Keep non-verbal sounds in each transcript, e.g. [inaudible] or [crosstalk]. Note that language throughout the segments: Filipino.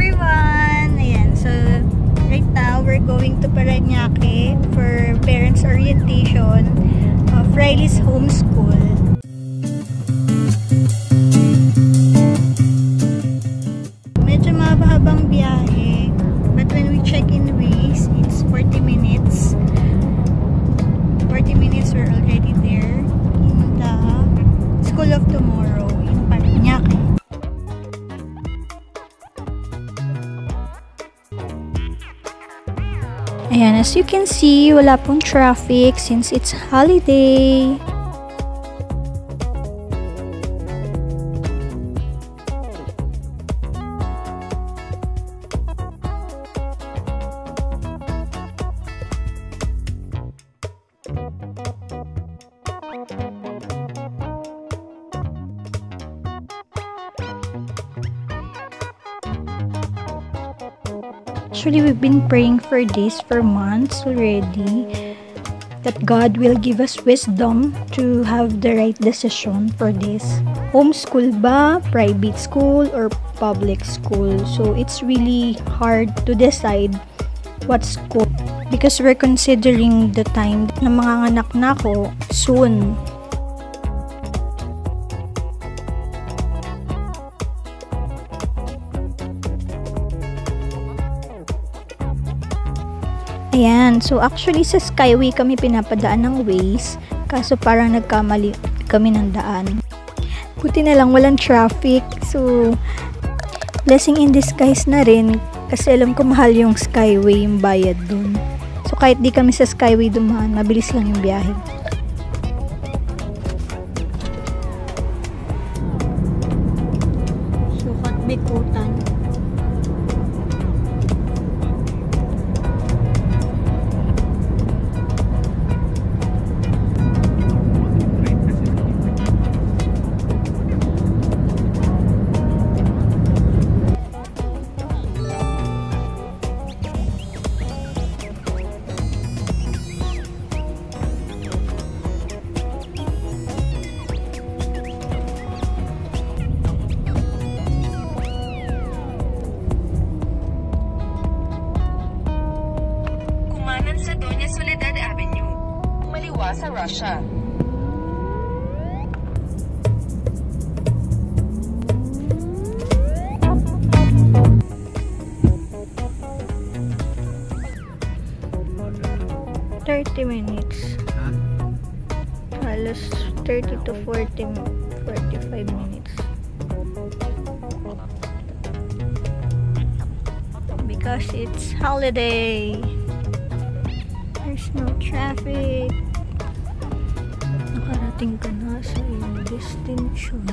everyone! Ayan, so right now we're going to Paranaque for parents orientation of Riley's homeschool. As you can see, wala pong traffic since it's holiday. Been praying for this for months already. That God will give us wisdom to have the right decision for this. Homeschool ba, private school, or public school? So, it's really hard to decide what school. Because we're considering the time na mga anak na ako soon. Ayan, so actually sa Skyway kami pinapadaan ng Waze, kaso parang nagkamali kami ng daan. Buti na lang walang traffic, so blessing in disguise na rin kasi alam ko mahal yung Skyway yung bayad dun. So kahit di kami sa Skyway dumaan, mabilis lang yung biyahe. Sukat Bikutan. Maliwa Russia. Thirty minutes. Halos uh, 30 to 40, 45 minutes. Because it's holiday. There's no traffic. Nakarating ka na sa iyong destination.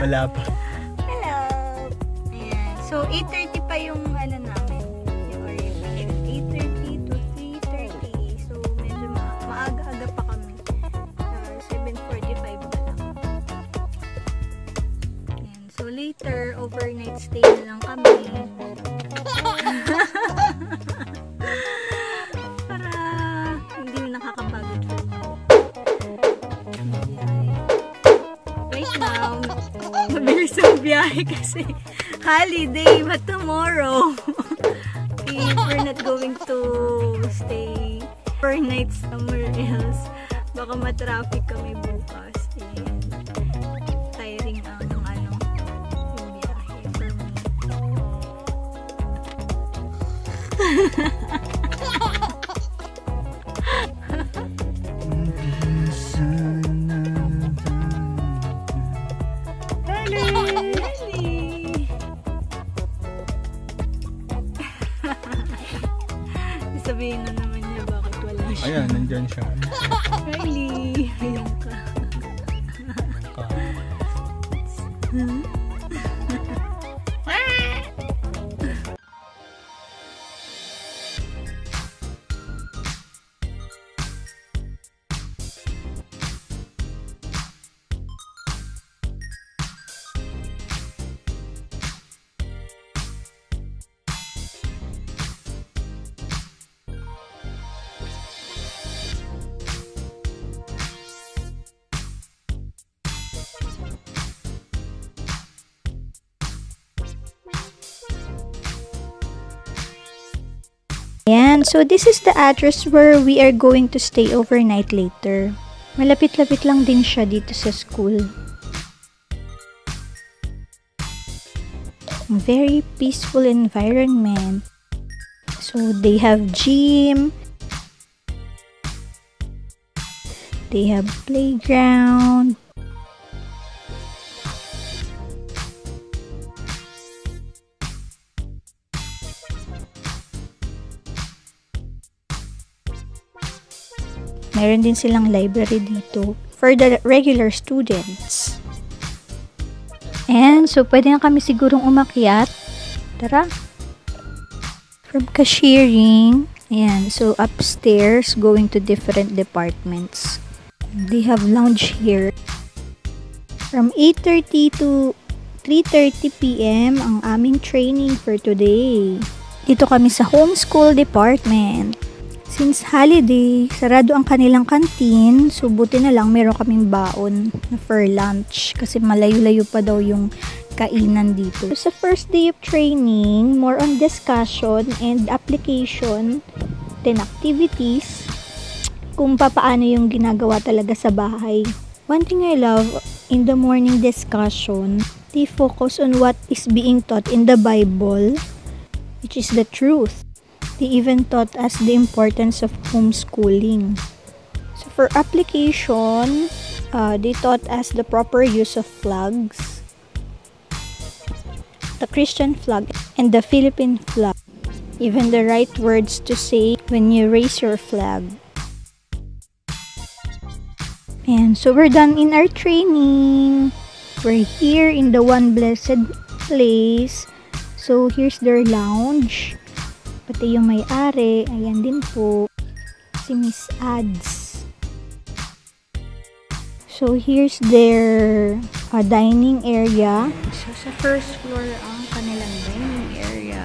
Wala pa. Right now, mabilis ang biyahe kasi holiday, but tomorrow, [laughs] we're not going to stay for night somewhere else, baka matraffic kami bukas. [laughs] [laughs] Sabihin na naman niya bakit wala siya. Ayan, nandyan siya. Riley! Ayan ka. And so this is the address where we are going to stay overnight later. Malapit-lapit lang din siya dito sa school. Very peaceful environment. So they have gym. They have playground. Meron din silang library dito for the regular students. And so, pwede na kami sigurong umakyat. Tara. From cashiering. Ayan. So, upstairs, going to different departments. They have lounge here. From 8.30 to 3.30 p.m. ang aming training for today. Dito kami sa homeschool department. Since holiday, sarado ang kanilang canteen, so buti na lang meron kaming baon for lunch kasi malayo-layo pa daw yung kainan dito. So, sa first day of training, more on discussion and application, then activities, kung papaano yung ginagawa talaga sa bahay. One thing I love in the morning discussion, they focus on what is being taught in the Bible, which is the truth. They even taught us the importance of homeschooling. So for application, uh, they taught us the proper use of flags, the Christian flag and the Philippine flag, even the right words to say when you raise your flag. And so we're done in our training. We're here in the one blessed place. So here's their lounge. Pati yung may-ari, ayan din po, si Miss Ads. So, here's their uh, dining area. So, sa first floor ang kanilang dining area.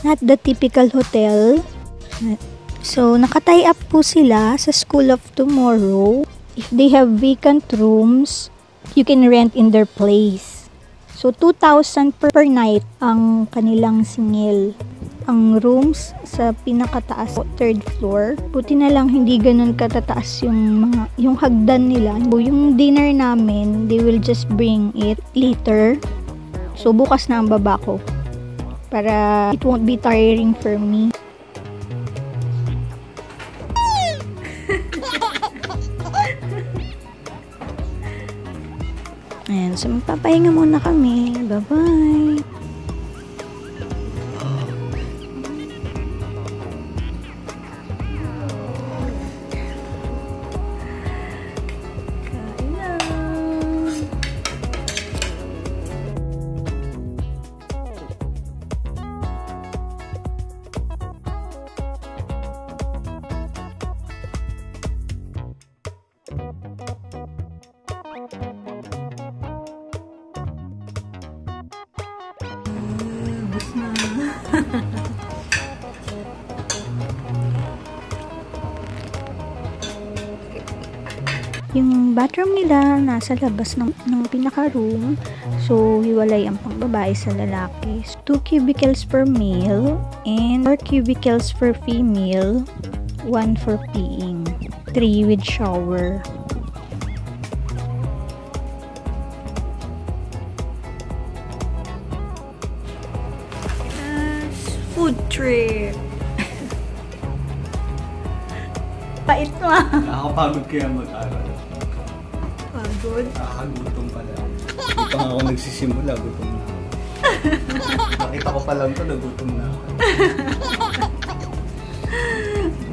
Not the typical hotel. So, nakatie up po sila sa School of Tomorrow. If they have vacant rooms, you can rent in their place. So, 2,000 per, per night ang kanilang singil. Ang rooms sa pinakataas, third floor. Buti na lang hindi ganun katataas yung mga yung hagdan nila. Yung dinner namin, they will just bring it later. So, bukas na ang baba ko. Para it won't be tiring for me. So magpapahinga muna kami. Bye-bye! Yung bathroom nila nasa labas ng, ng pinaka-room. So, hiwalay ang pangbabae sa lalaki. Two cubicles per male and four cubicles for female. One for peeing. Three with shower. Food trip. [laughs] Pait mo ah. Nakakapagod kaya mag-aral. Pagod. Nakakagutom pala. Hindi pa nga ako nagsisimula, gutom na ako. [laughs] Nakita ko pa lang to, nagutom na ako.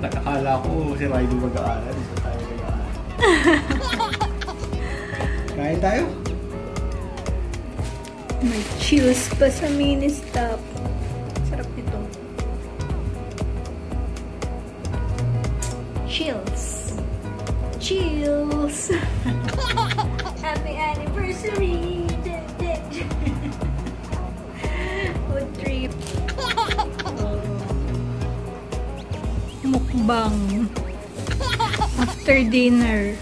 Nakakala ko si Riley mag-aaral, isa tayo mag-aaral. [laughs] Kain tayo? May chills pa sa mini stop. chills. [laughs] Happy anniversary. Food [laughs] trip. [laughs] Mukbang. After dinner.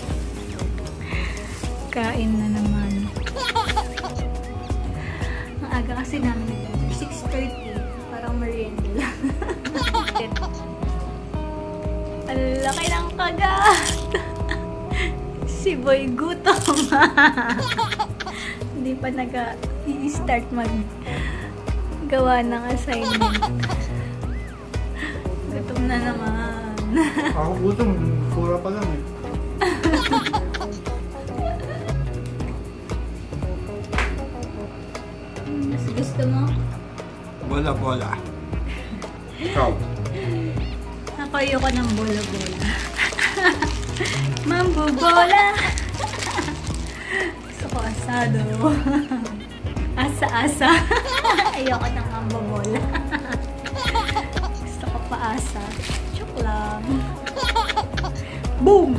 Kain na naman. Ang aga kasi namin 6.30. Parang merienda lang. Ang laki ng kaga! Si Boy gutom. [laughs] Hindi pa nag i-start mag gawa ng assignment. Gutom na naman. [laughs] Ako gutom, pura pa lang eh. Mas gusto mo? Bola, bola. Ikaw. Ako ayoko ng bola-bola. Mambobola! Gusto ko asado. Asa-asa. [laughs] ayoko ng mambobola. Gusto ko paasa. Joke lang. Boom!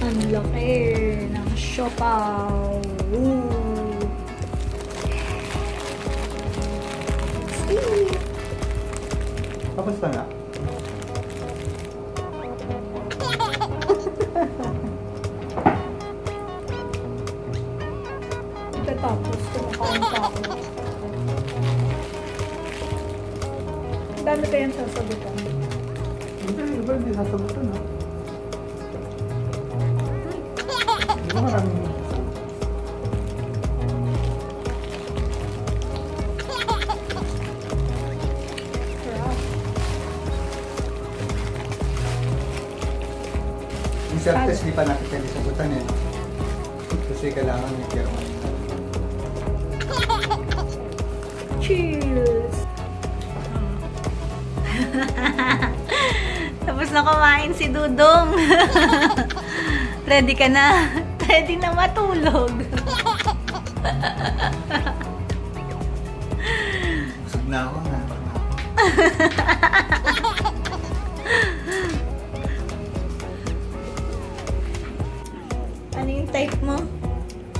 Ang laki ng siopaw. Ooh. See? Tapos na nga. Pagkatapos, kumakain pa ako. Ang dami kayang sasagutan. Hindi, iba hindi sasagutan ha. Tapos na kumain si Dudong. [laughs] Ready ka na? [laughs] Ready na matulog. Busog na ako na. [laughs] Ano yung type mo?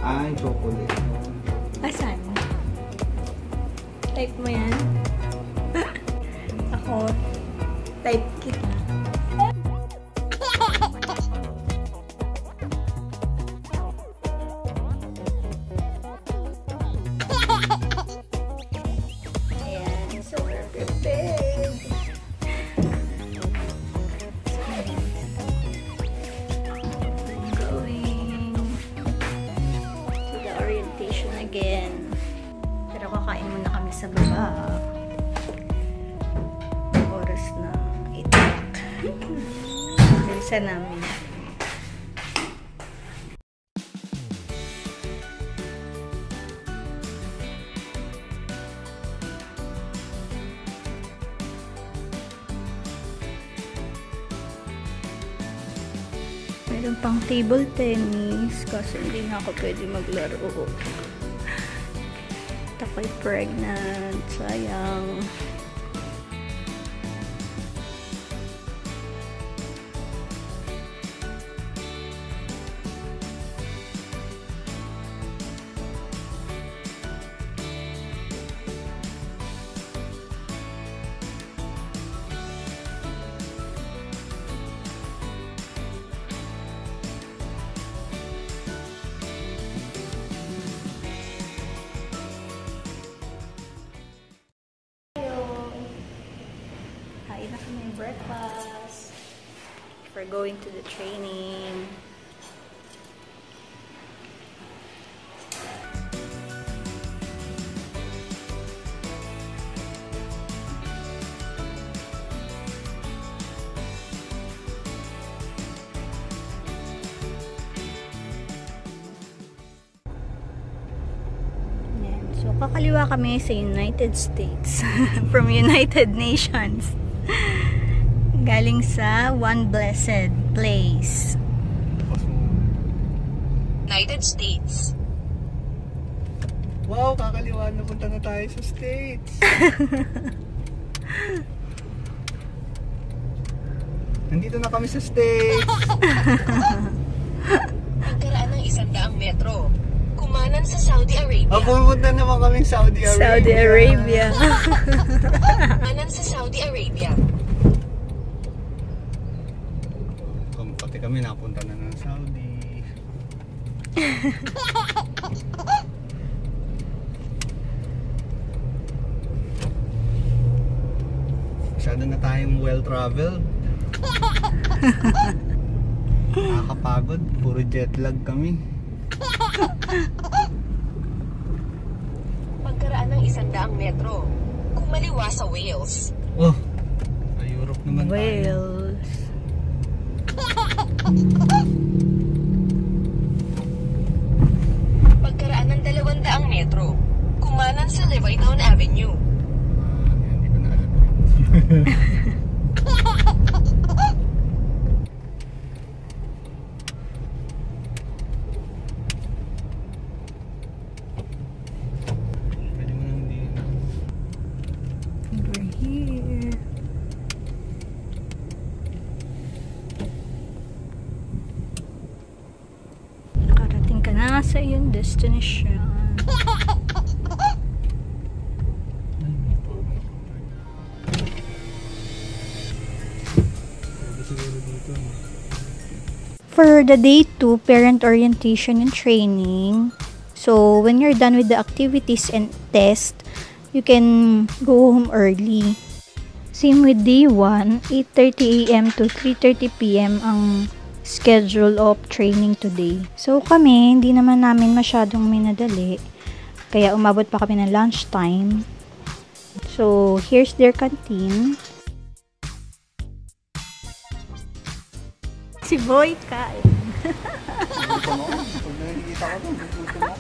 Ay, chocolate. Asan? Type mo yan? Bilisan namin. Meron pang table tennis kasi hindi na ako pwede maglaro. At ako'y pregnant. Sayang. Breakfast. We're going to the training. So, kakaliwa kami sa United States. [laughs] From United Nations. Galing sa One Blessed Place. United States. Wow, kakaliwa na punta na tayo sa States. [laughs] Nandito na kami sa States. [laughs] Pagkaraan ng isang daang metro. Kumanan sa Saudi Arabia. Oh, pumunta naman kaming Saudi Arabia. Saudi Arabia. [laughs] Kumanan sa Saudi Arabia. Kam- Pati kami napunta na ng Saudi. Masyado na tayong well-traveled. Nakakapagod. Puro jet lag kami. Pagkaraan ng isandaang metro, kumaliwa sa Wales. Oh, sa Europe naman tayo. Pagkaraan ng dalawandaang metro, kumanan sa Levittown Avenue. Ah, Hindi ko na alam. [laughs] Pwede mo nang hindi. We're here. Nakarating ka na sa iyong destination. Ay, may power ako. Pwede siguro dito. No? For the day 2, parent orientation and training. So, when you're done with the activities and test, you can go home early. Same with day 1, 8.30 a.m. to 3.30 p.m. ang schedule of training today. So, kami, hindi naman namin masyadong minadali. Kaya umabot pa kami ng lunchtime. So, here's their canteen. Si Boy kain. Pag nakikita ko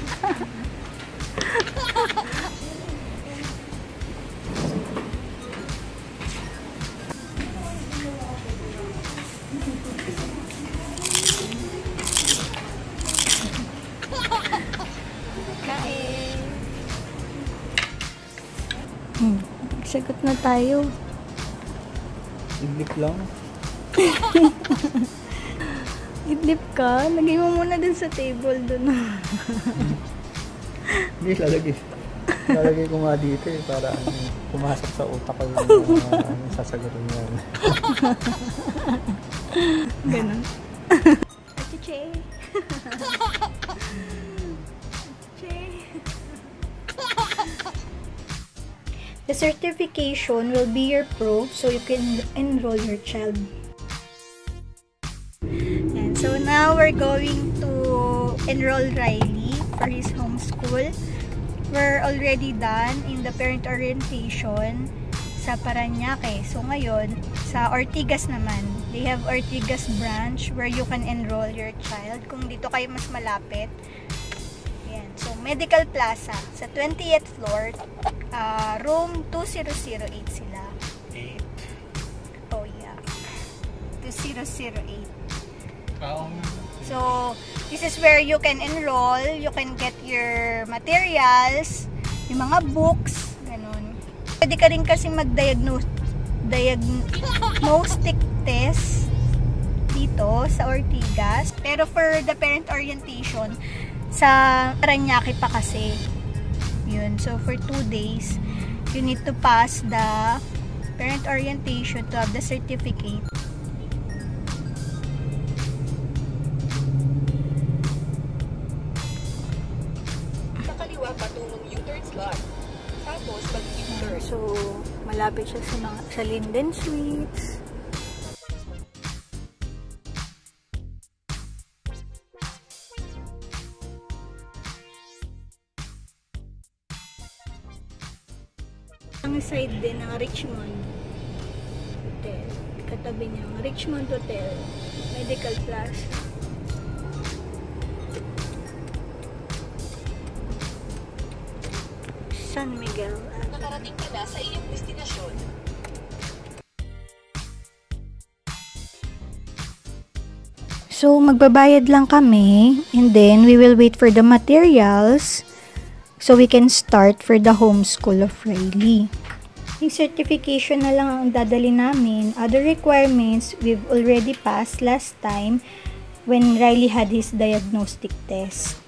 sagot na tayo. Idlip lang. [laughs] Idlip ka? Lagay mo muna dun sa table dun. [laughs] Hindi, lalagay. lalagay ko nga dito eh, para ano, pumasok sa utak ko yung uh, [laughs] sasagutin yan. Ganun. The certification will be your proof so you can enroll your child. And so now we're going to enroll Riley for his homeschool. We're already done in the parent orientation sa Paranaque. So ngayon, sa Ortigas naman, they have Ortigas branch where you can enroll your child kung dito kayo mas malapit. Medical Plaza sa 20th floor, uh, room 2008 sila. Oh, yeah. 2008. Oo. So, this is where you can enroll, you can get your materials, yung mga books, ganun. Pwede ka rin kasi mag-diagnose diagnostic test dito sa Ortigas. Pero for the parent orientation, sa Paranaque pa kasi. Yun. So, for two days, you need to pass the parent orientation to have the certificate. Sa kaliwa patungong U-turn slot. Tapos pag U-turn, So, malapit siya sa, mga, sa Linden Suites. Din ng Richmond Hotel. Katabi niya ang Richmond Hotel. Medical Plus. San Miguel. nakarating ka na sa iyong destinasyon. So, magbabayad lang kami and then we will wait for the materials so we can start for the homeschool of Riley. Yung certification na lang ang dadali namin. Other requirements we've already passed last time when Riley had his diagnostic test.